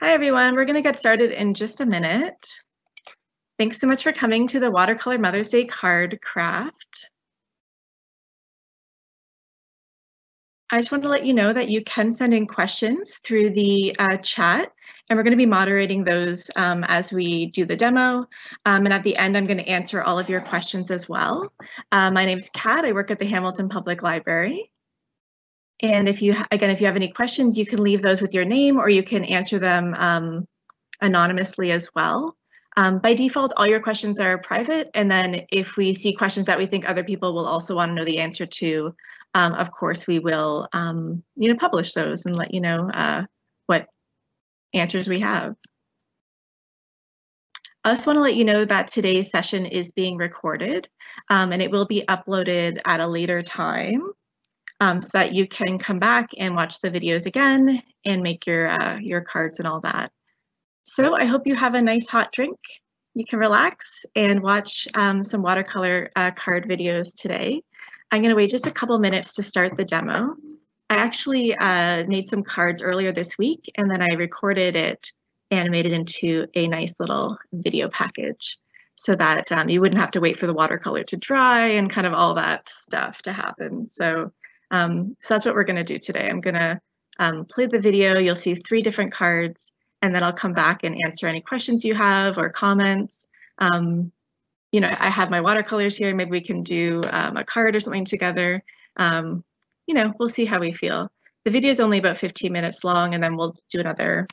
Hi, everyone. We're going to get started in just a minute. Thanks so much for coming to the Watercolor Mother's Day card craft. I just want to let you know that you can send in questions through the uh, chat, and we're going to be moderating those um, as we do the demo. Um, and at the end, I'm going to answer all of your questions as well. Uh, my name is Kat. I work at the Hamilton Public Library. And if you, again, if you have any questions, you can leave those with your name or you can answer them um, anonymously as well. Um, by default, all your questions are private. And then if we see questions that we think other people will also want to know the answer to, um, of course, we will, um, you know, publish those and let you know uh, what answers we have. I just want to let you know that today's session is being recorded um, and it will be uploaded at a later time um, so that you can come back and watch the videos again and make your, uh, your cards and all that. So I hope you have a nice hot drink. You can relax and watch um, some watercolor uh, card videos today. I'm going to wait just a couple minutes to start the demo. I actually uh, made some cards earlier this week and then I recorded it and made it into a nice little video package so that um, you wouldn't have to wait for the watercolor to dry and kind of all that stuff to happen. So um, so that's what we're going to do today. I'm going to um, play the video. You'll see three different cards, and then I'll come back and answer any questions you have or comments. Um, you know, I have my watercolors here. Maybe we can do um, a card or something together. Um, you know, we'll see how we feel. The video is only about 15 minutes long, and then we'll do another,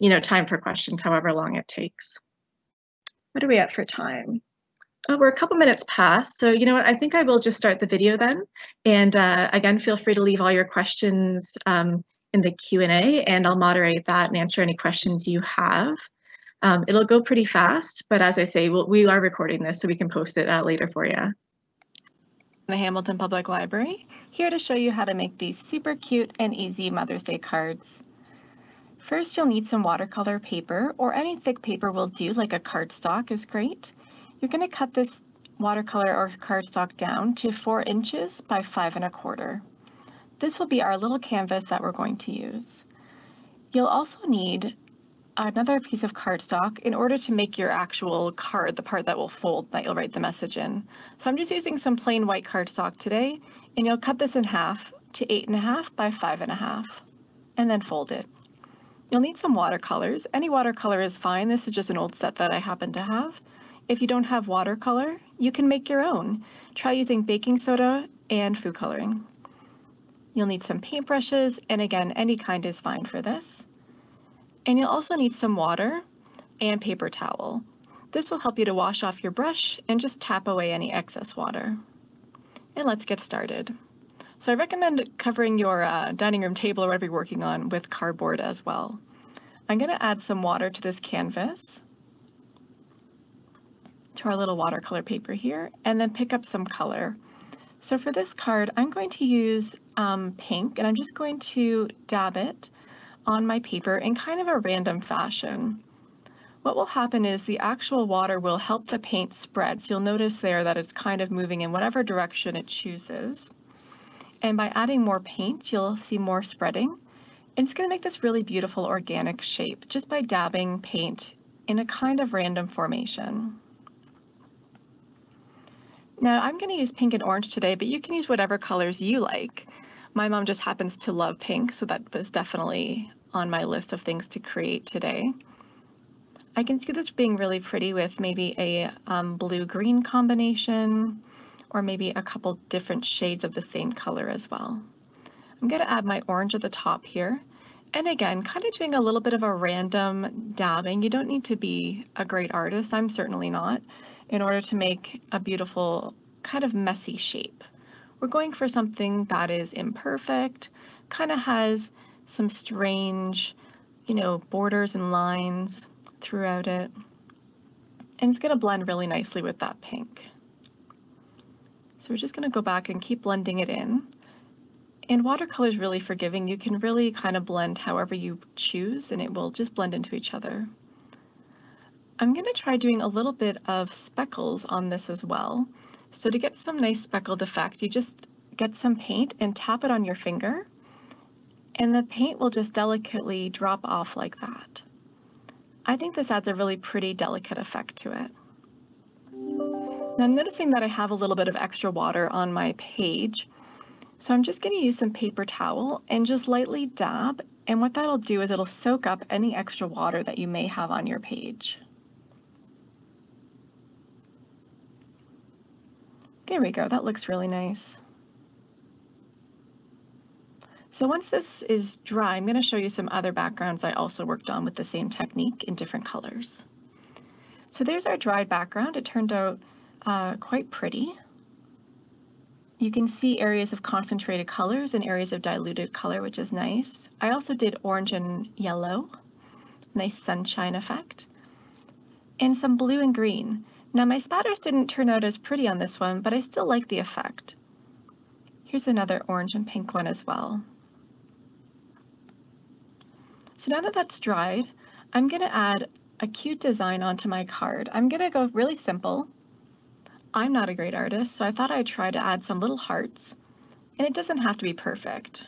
you know, time for questions, however long it takes. What are we at for time? Oh, we're a couple minutes past, so you know what? I think I will just start the video then. And uh, again, feel free to leave all your questions um, in the Q&A and I'll moderate that and answer any questions you have. Um, it'll go pretty fast, but as I say, we'll, we are recording this so we can post it uh, later for you. The Hamilton Public Library, here to show you how to make these super cute and easy Mother's Day cards. First, you'll need some watercolor paper or any thick paper will do, like a cardstock is great. You're going to cut this watercolor or cardstock down to four inches by five and a quarter. This will be our little canvas that we're going to use. You'll also need another piece of cardstock in order to make your actual card, the part that will fold that you'll write the message in. So I'm just using some plain white cardstock today, and you'll cut this in half to eight and a half by five and a half, and then fold it. You'll need some watercolors. Any watercolor is fine. This is just an old set that I happen to have. If you don't have watercolor, you can make your own. Try using baking soda and food coloring. You'll need some paintbrushes, and again, any kind is fine for this. And you'll also need some water and paper towel. This will help you to wash off your brush and just tap away any excess water. And let's get started. So I recommend covering your uh, dining room table or whatever you're working on with cardboard as well. I'm going to add some water to this canvas to our little watercolor paper here and then pick up some color. So for this card, I'm going to use um, pink and I'm just going to dab it on my paper in kind of a random fashion. What will happen is the actual water will help the paint spread. So you'll notice there that it's kind of moving in whatever direction it chooses. And by adding more paint, you'll see more spreading. And it's going to make this really beautiful organic shape just by dabbing paint in a kind of random formation. Now I'm going to use pink and orange today, but you can use whatever colors you like. My mom just happens to love pink, so that was definitely on my list of things to create today. I can see this being really pretty with maybe a um, blue-green combination, or maybe a couple different shades of the same color as well. I'm going to add my orange at the top here. And again, kind of doing a little bit of a random dabbing. You don't need to be a great artist. I'm certainly not in order to make a beautiful kind of messy shape. We're going for something that is imperfect, kind of has some strange, you know, borders and lines throughout it. And it's going to blend really nicely with that pink. So we're just going to go back and keep blending it in. And watercolor is really forgiving. You can really kind of blend however you choose and it will just blend into each other. I'm going to try doing a little bit of speckles on this as well. So to get some nice speckled effect, you just get some paint and tap it on your finger and the paint will just delicately drop off like that. I think this adds a really pretty delicate effect to it. Now I'm noticing that I have a little bit of extra water on my page, so I'm just going to use some paper towel and just lightly dab, and what that'll do is it'll soak up any extra water that you may have on your page. There we go, that looks really nice. So once this is dry, I'm going to show you some other backgrounds I also worked on with the same technique in different colors. So there's our dried background. It turned out uh, quite pretty. You can see areas of concentrated colors and areas of diluted color, which is nice. I also did orange and yellow, nice sunshine effect, and some blue and green. Now my spatters didn't turn out as pretty on this one, but I still like the effect. Here's another orange and pink one as well. So now that that's dried, I'm going to add a cute design onto my card. I'm going to go really simple. I'm not a great artist, so I thought I'd try to add some little hearts, and it doesn't have to be perfect.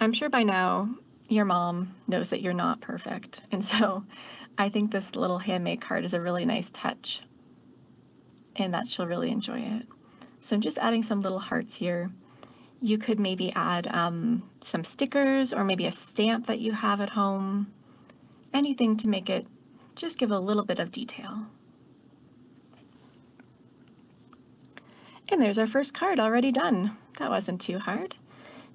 I'm sure by now your mom knows that you're not perfect, and so I think this little handmade card is a really nice touch, and that she'll really enjoy it. So I'm just adding some little hearts here. You could maybe add um, some stickers or maybe a stamp that you have at home. Anything to make it just give a little bit of detail. And there's our first card already done. That wasn't too hard.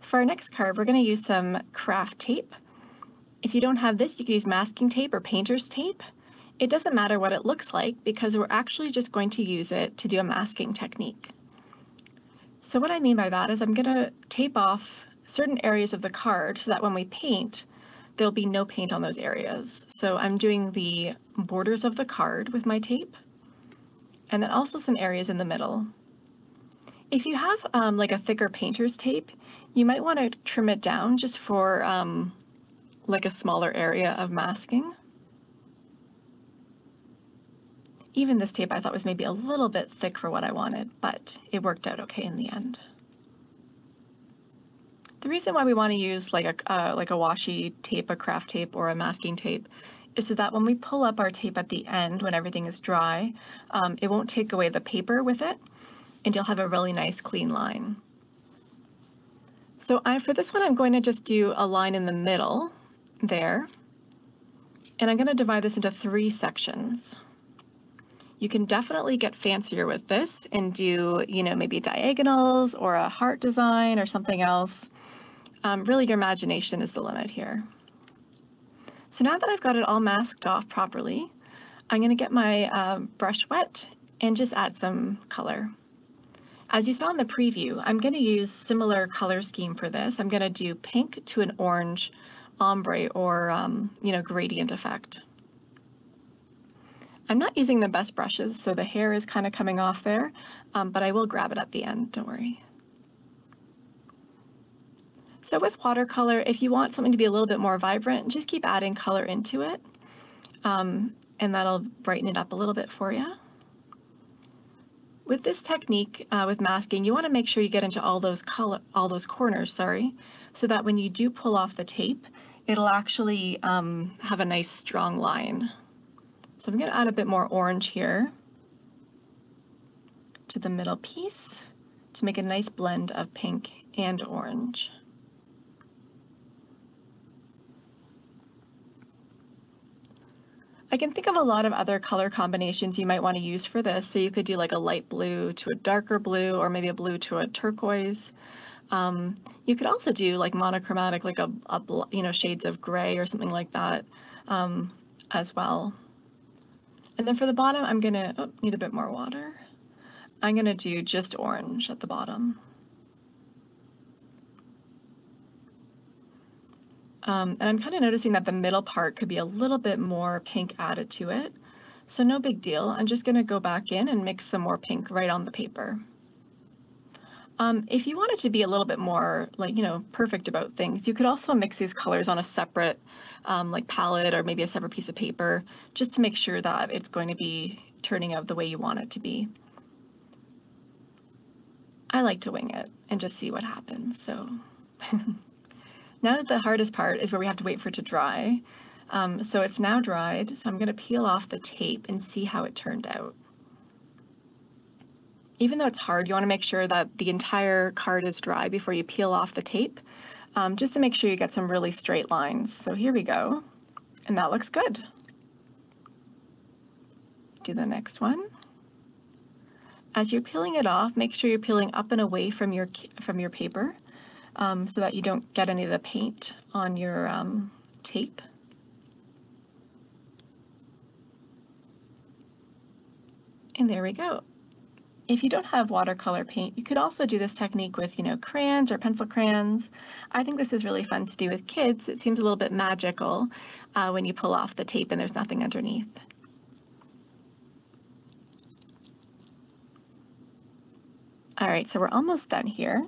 For our next card, we're going to use some craft tape. If you don't have this, you can use masking tape or painter's tape. It doesn't matter what it looks like because we're actually just going to use it to do a masking technique. So what I mean by that is I'm going to tape off certain areas of the card so that when we paint, there'll be no paint on those areas. So I'm doing the borders of the card with my tape, and then also some areas in the middle. If you have um, like a thicker painter's tape, you might want to trim it down just for um, like a smaller area of masking. Even this tape I thought was maybe a little bit thick for what I wanted, but it worked out okay in the end. The reason why we want to use like a, uh, like a washi tape, a craft tape, or a masking tape is so that when we pull up our tape at the end, when everything is dry, um, it won't take away the paper with it, and you'll have a really nice clean line. So I, for this one, I'm going to just do a line in the middle there, and I'm going to divide this into three sections. You can definitely get fancier with this and do, you know, maybe diagonals or a heart design or something else. Um, really, your imagination is the limit here. So now that I've got it all masked off properly, I'm going to get my uh, brush wet and just add some color. As you saw in the preview, I'm going to use similar color scheme for this. I'm going to do pink to an orange ombre or, um, you know, gradient effect. I'm not using the best brushes, so the hair is kind of coming off there, um, but I will grab it at the end, don't worry. So with watercolor, if you want something to be a little bit more vibrant, just keep adding color into it, um, and that'll brighten it up a little bit for you. With this technique, uh, with masking, you want to make sure you get into all those color, all those corners, sorry, so that when you do pull off the tape, it'll actually um, have a nice strong line. So I'm going to add a bit more orange here to the middle piece to make a nice blend of pink and orange. I can think of a lot of other color combinations you might want to use for this. So you could do like a light blue to a darker blue or maybe a blue to a turquoise. Um, you could also do like monochromatic, like a, a, you know shades of gray or something like that um, as well. And then for the bottom, I'm gonna oh, need a bit more water. I'm gonna do just orange at the bottom. Um, and I'm kind of noticing that the middle part could be a little bit more pink added to it. So no big deal. I'm just gonna go back in and mix some more pink right on the paper. Um, if you wanted to be a little bit more like, you know, perfect about things, you could also mix these colors on a separate um, like palette or maybe a separate piece of paper just to make sure that it's going to be turning out the way you want it to be. I like to wing it and just see what happens. So Now the hardest part is where we have to wait for it to dry. Um, so it's now dried, so I'm going to peel off the tape and see how it turned out. Even though it's hard, you want to make sure that the entire card is dry before you peel off the tape, um, just to make sure you get some really straight lines. So here we go, and that looks good. Do the next one. As you're peeling it off, make sure you're peeling up and away from your from your paper um, so that you don't get any of the paint on your um, tape. And there we go. If you don't have watercolor paint, you could also do this technique with, you know, crayons or pencil crayons. I think this is really fun to do with kids. It seems a little bit magical uh, when you pull off the tape and there's nothing underneath. All right, so we're almost done here.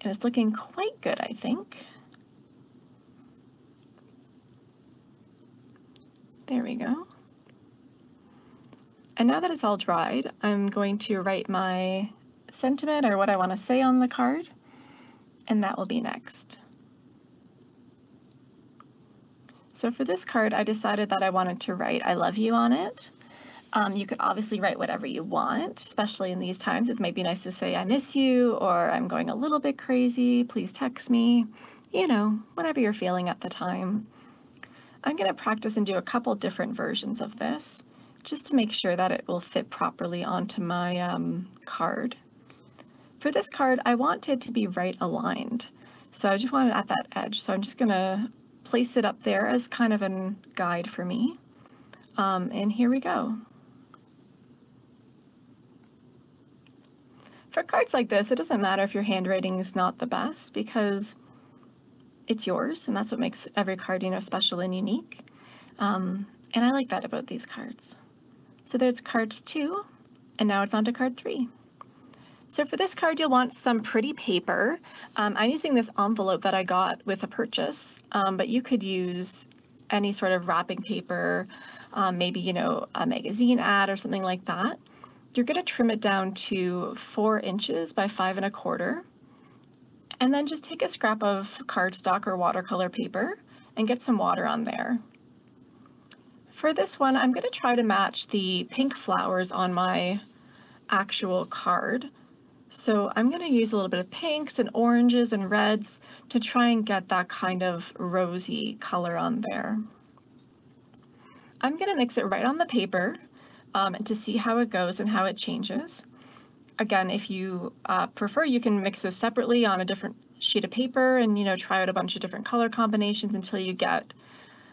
And it's looking quite good, I think. There we go. And now that it's all dried, I'm going to write my sentiment or what I want to say on the card, and that will be next. So for this card, I decided that I wanted to write I love you on it. Um, you could obviously write whatever you want, especially in these times. It might be nice to say, I miss you, or I'm going a little bit crazy, please text me, you know, whatever you're feeling at the time. I'm going to practice and do a couple different versions of this, just to make sure that it will fit properly onto my um, card. For this card, I want it to be right aligned. So I just want it at that edge. So I'm just going to place it up there as kind of a guide for me. Um, and here we go. For cards like this, it doesn't matter if your handwriting is not the best because it's yours and that's what makes every card, you know, special and unique. Um, and I like that about these cards. So there's cards two, and now it's on to card three. So for this card, you'll want some pretty paper. Um, I'm using this envelope that I got with a purchase, um, but you could use any sort of wrapping paper, um, maybe, you know, a magazine ad or something like that. You're going to trim it down to four inches by five and a quarter. And then just take a scrap of cardstock or watercolor paper and get some water on there. For this one, I'm going to try to match the pink flowers on my actual card. So I'm going to use a little bit of pinks and oranges and reds to try and get that kind of rosy color on there. I'm going to mix it right on the paper um, to see how it goes and how it changes. Again, if you uh, prefer, you can mix this separately on a different sheet of paper and you know try out a bunch of different color combinations until you get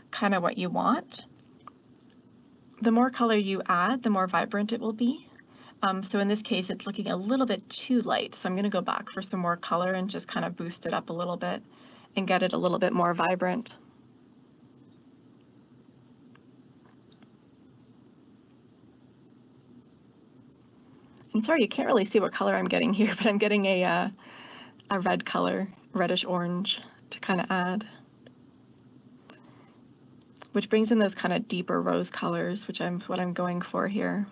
kind of what you want. The more color you add, the more vibrant it will be. Um, so in this case, it's looking a little bit too light. So I'm going to go back for some more color and just kind of boost it up a little bit and get it a little bit more vibrant. I'm sorry, you can't really see what color I'm getting here, but I'm getting a, uh, a red color, reddish orange to kind of add. Which brings in those kind of deeper rose colors, which I'm what I'm going for here.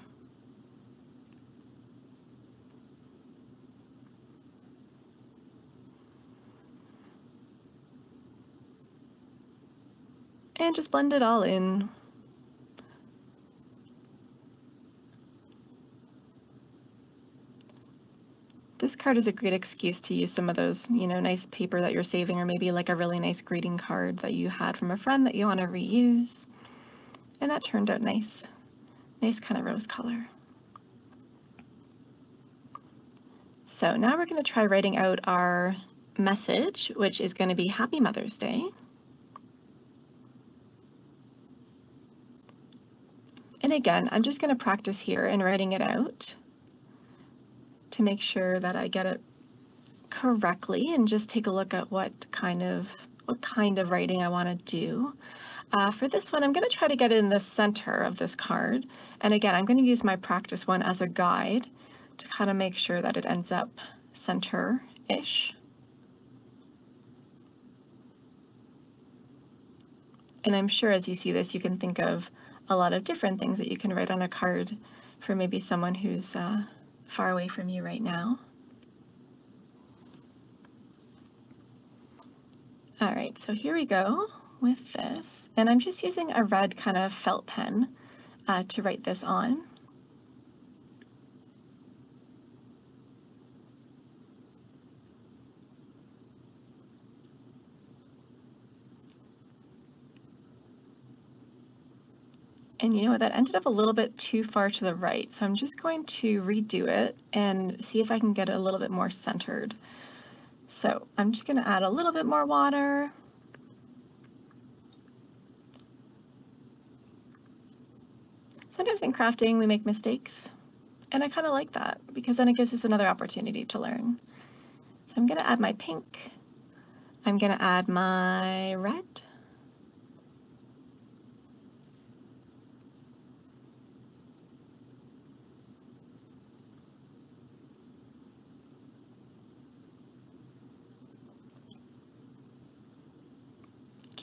And just blend it all in. This card is a great excuse to use some of those, you know, nice paper that you're saving or maybe like a really nice greeting card that you had from a friend that you want to reuse. And that turned out nice. Nice kind of rose color. So now we're going to try writing out our message, which is going to be Happy Mother's Day. And again, I'm just going to practice here and writing it out to make sure that I get it correctly and just take a look at what kind of what kind of writing I want to do. Uh, for this one, I'm going to try to get it in the center of this card. And again, I'm going to use my practice one as a guide to kind of make sure that it ends up center-ish. And I'm sure as you see this, you can think of a lot of different things that you can write on a card for maybe someone who's uh, far away from you right now. All right, so here we go with this. And I'm just using a red kind of felt pen uh, to write this on. And you know what, that ended up a little bit too far to the right. So I'm just going to redo it and see if I can get it a little bit more centered. So I'm just gonna add a little bit more water. Sometimes in crafting we make mistakes and I kind of like that because then it gives us another opportunity to learn. So I'm gonna add my pink. I'm gonna add my red.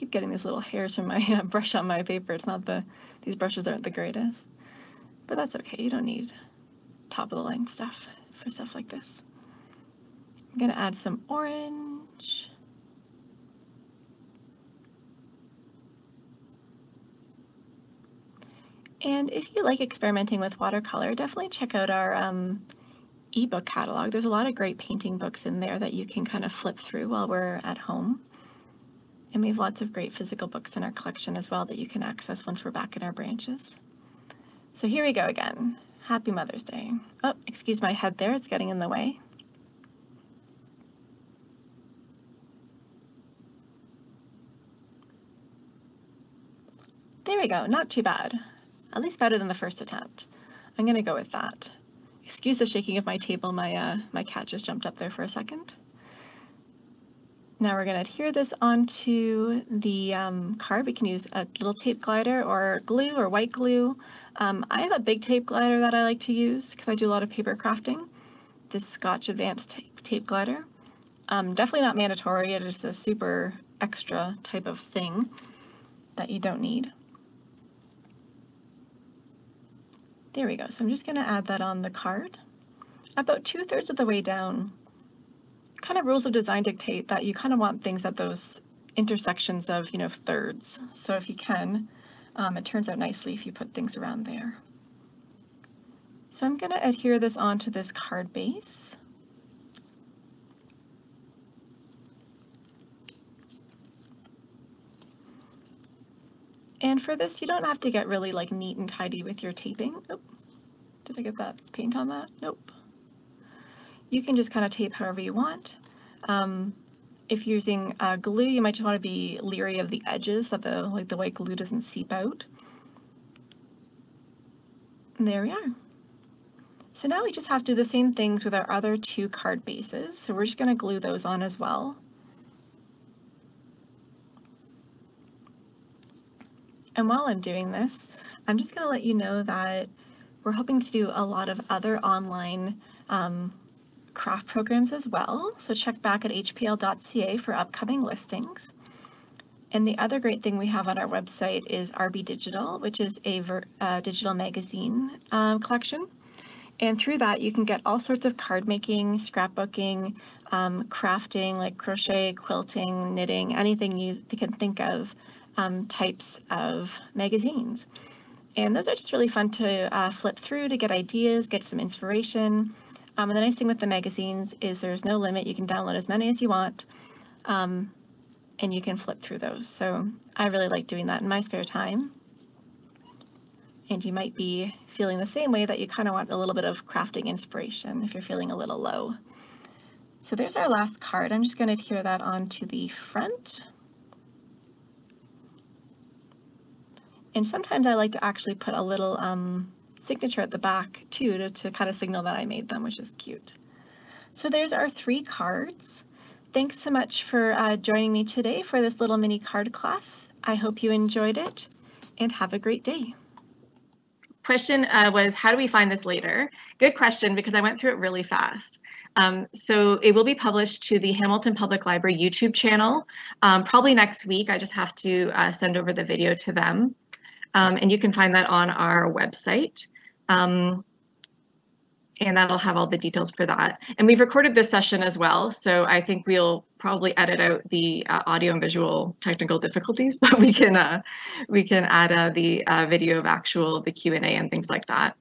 keep getting these little hairs from my uh, brush on my paper. It's not the, these brushes aren't the greatest, but that's okay. You don't need top of the line stuff for stuff like this. I'm gonna add some orange. And if you like experimenting with watercolor, definitely check out our um, ebook catalog. There's a lot of great painting books in there that you can kind of flip through while we're at home. And we have lots of great physical books in our collection as well that you can access once we're back in our branches. So here we go again. Happy Mother's Day. Oh, excuse my head there, it's getting in the way. There we go, not too bad. At least better than the first attempt. I'm gonna go with that. Excuse the shaking of my table, my, uh, my cat just jumped up there for a second. Now we're going to adhere this onto the um, card. We can use a little tape glider or glue or white glue. Um, I have a big tape glider that I like to use because I do a lot of paper crafting. This Scotch Advanced tape, tape glider. Um, definitely not mandatory. It is a super extra type of thing that you don't need. There we go. So I'm just going to add that on the card. About two thirds of the way down, kind of rules of design dictate that you kind of want things at those intersections of, you know, thirds. So if you can, um, it turns out nicely if you put things around there. So I'm going to adhere this onto this card base. And for this, you don't have to get really like neat and tidy with your taping. Oh, did I get that paint on that? Nope. You can just kind of tape however you want. Um, if you're using uh, glue, you might just want to be leery of the edges that the like the white glue doesn't seep out. And there we are. So now we just have to do the same things with our other two card bases. So we're just going to glue those on as well. And while I'm doing this, I'm just going to let you know that we're hoping to do a lot of other online um, craft programs as well, so check back at hpl.ca for upcoming listings. And the other great thing we have on our website is RB Digital, which is a uh, digital magazine um, collection. And through that, you can get all sorts of card making, scrapbooking, um, crafting, like crochet, quilting, knitting, anything you can think of um, types of magazines. And those are just really fun to uh, flip through to get ideas, get some inspiration. Um, and the nice thing with the magazines is there's no limit. You can download as many as you want um, and you can flip through those. So I really like doing that in my spare time. And you might be feeling the same way that you kind of want a little bit of crafting inspiration if you're feeling a little low. So there's our last card. I'm just going to adhere that onto the front. And sometimes I like to actually put a little um, signature at the back too to, to kind of signal that I made them, which is cute. So there's our three cards. Thanks so much for uh, joining me today for this little mini card class. I hope you enjoyed it and have a great day. Question uh, was, how do we find this later? Good question, because I went through it really fast. Um, so it will be published to the Hamilton Public Library YouTube channel, um, probably next week. I just have to uh, send over the video to them. Um, and you can find that on our website. Um, and that'll have all the details for that. And we've recorded this session as well, so I think we'll probably edit out the uh, audio and visual technical difficulties, but we can uh, we can add uh, the uh, video of actual the Q and A and things like that.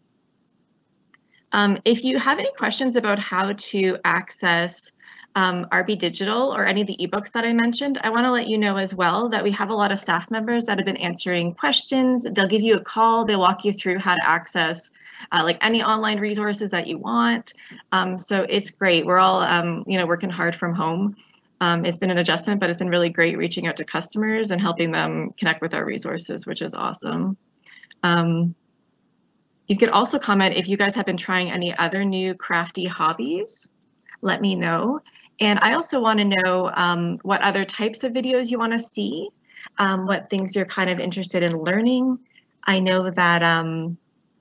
Um, if you have any questions about how to access um, RB Digital or any of the ebooks that I mentioned, I want to let you know as well that we have a lot of staff members that have been answering questions. They'll give you a call. They'll walk you through how to access uh, like any online resources that you want. Um, so it's great. We're all, um, you know, working hard from home. Um, it's been an adjustment, but it's been really great reaching out to customers and helping them connect with our resources, which is awesome. Um, you could also comment if you guys have been trying any other new crafty hobbies, let me know. And I also want to know um, what other types of videos you want to see, um, what things you're kind of interested in learning. I know that um,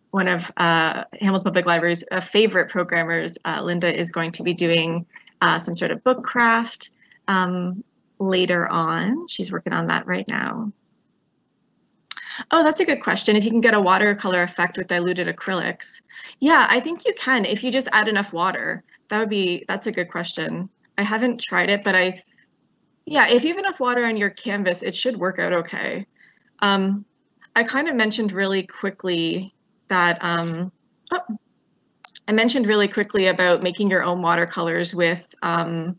one of uh, Hamilton Public Library's uh, favorite programmers, uh, Linda, is going to be doing uh, some sort of book craft um, later on. She's working on that right now. Oh, that's a good question. If you can get a watercolor effect with diluted acrylics. Yeah, I think you can if you just add enough water. That would be, that's a good question. I haven't tried it, but I, yeah, if you have enough water on your canvas, it should work out okay. Um, I kind of mentioned really quickly that, um, oh, I mentioned really quickly about making your own watercolors with um,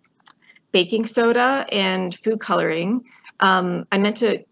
baking soda and food coloring. Um, I meant to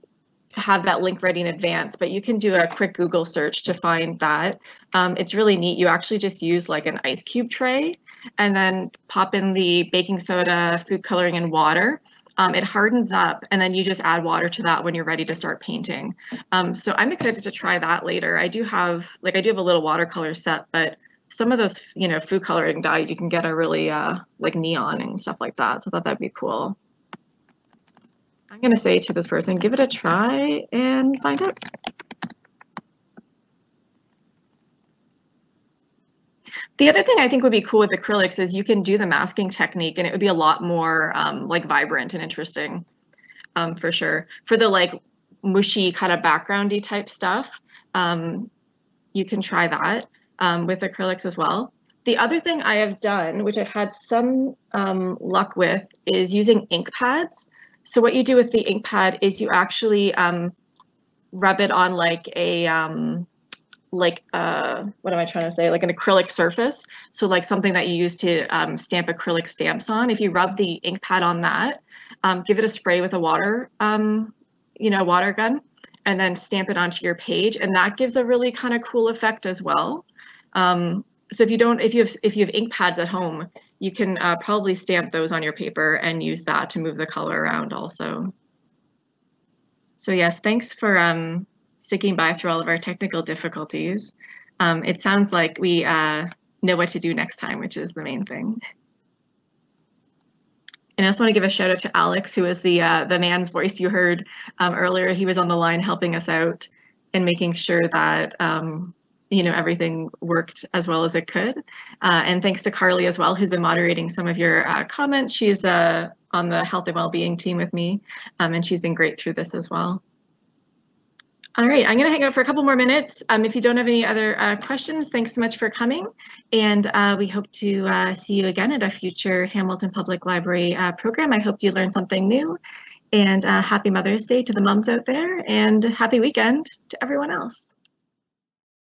have that link ready in advance, but you can do a quick Google search to find that. Um, it's really neat. You actually just use like an ice cube tray and then pop in the baking soda, food coloring, and water. Um, it hardens up and then you just add water to that when you're ready to start painting. Um, so I'm excited to try that later. I do have, like I do have a little watercolor set, but some of those, you know, food coloring dyes you can get are really uh, like neon and stuff like that. So I thought that'd be cool. I'm going to say to this person, give it a try and find out. The other thing I think would be cool with acrylics is you can do the masking technique and it would be a lot more um, like vibrant and interesting um, for sure. For the like mushy kind of backgroundy type stuff, um, you can try that um, with acrylics as well. The other thing I have done, which I've had some um, luck with, is using ink pads. So what you do with the ink pad is you actually um, rub it on like a um, like uh, what am I trying to say? Like an acrylic surface. So like something that you use to um, stamp acrylic stamps on. If you rub the ink pad on that, um, give it a spray with a water, um, you know, water gun, and then stamp it onto your page, and that gives a really kind of cool effect as well. Um, so if you don't, if you have if you have ink pads at home, you can uh, probably stamp those on your paper and use that to move the color around also. So yes, thanks for um, sticking by through all of our technical difficulties. Um, it sounds like we uh, know what to do next time, which is the main thing. And I also want to give a shout out to Alex, who was the uh, the man's voice you heard um, earlier. He was on the line helping us out and making sure that um, you know everything worked as well as it could. Uh, and thanks to Carly as well, who's been moderating some of your uh, comments. She's uh, on the health and well-being team with me, um, and she's been great through this as well. All right, I'm going to hang out for a couple more minutes. Um, if you don't have any other uh, questions, thanks so much for coming. And uh, we hope to uh, see you again at a future Hamilton Public Library program. I hope you learned something new. And happy Mother's Day to the moms out there and happy weekend to everyone else.